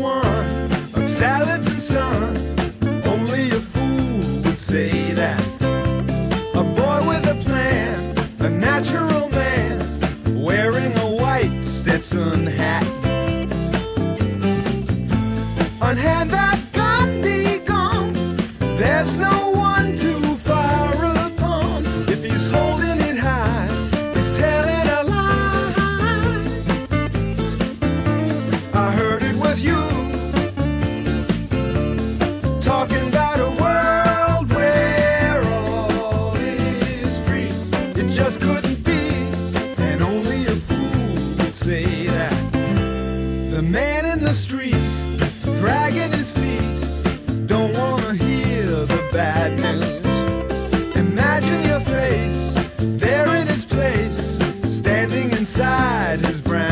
of. Only a fool would say that. A boy with a plan, a natural man, wearing a white Stetson. The man in the street, dragging his feet, don't wanna hear the bad news. Imagine your face, there in his place, standing inside his brand.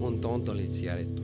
un tonto iniciar esto.